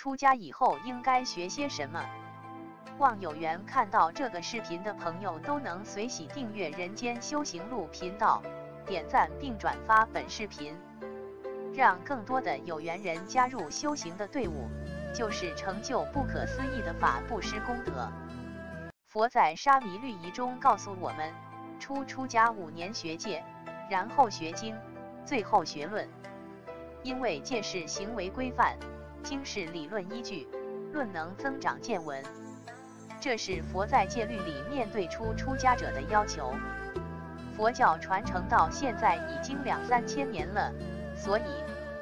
出家以后应该学些什么？望有缘看到这个视频的朋友都能随喜订阅“人间修行路”频道，点赞并转发本视频，让更多的有缘人加入修行的队伍，就是成就不可思议的法布施功德。佛在《沙弥律仪》中告诉我们：初出家五年学戒，然后学经，最后学论。因为戒是行为规范，经是理论依据，论能增长见闻。这是佛在戒律里面对出出家者的要求。佛教传承到现在已经两三千年了，所以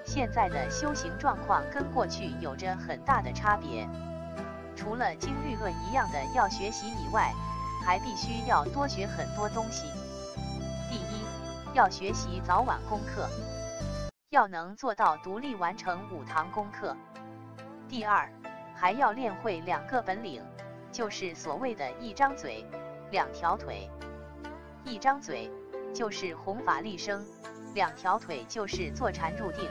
现在的修行状况跟过去有着很大的差别。除了经律论一样的要学习以外，还必须要多学很多东西。第一，要学习早晚功课，要能做到独立完成五堂功课。第二，还要练会两个本领。就是所谓的一张嘴，两条腿。一张嘴就是弘法利生，两条腿就是坐禅入定。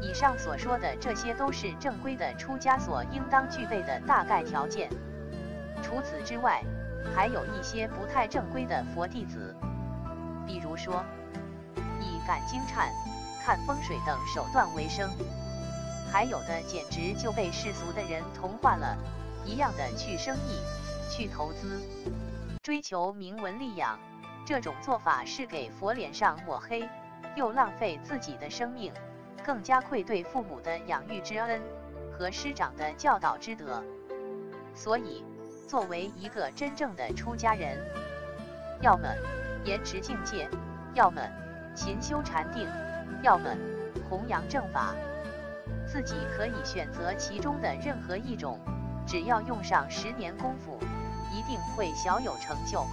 以上所说的这些都是正规的出家所应当具备的大概条件。除此之外，还有一些不太正规的佛弟子，比如说以感经忏、看风水等手段为生，还有的简直就被世俗的人同化了。一样的去生意、去投资、追求名闻利养，这种做法是给佛脸上抹黑，又浪费自己的生命，更加愧对父母的养育之恩和师长的教导之德。所以，作为一个真正的出家人，要么严持境界，要么勤修禅定，要么弘扬正法，自己可以选择其中的任何一种。只要用上十年功夫，一定会小有成就。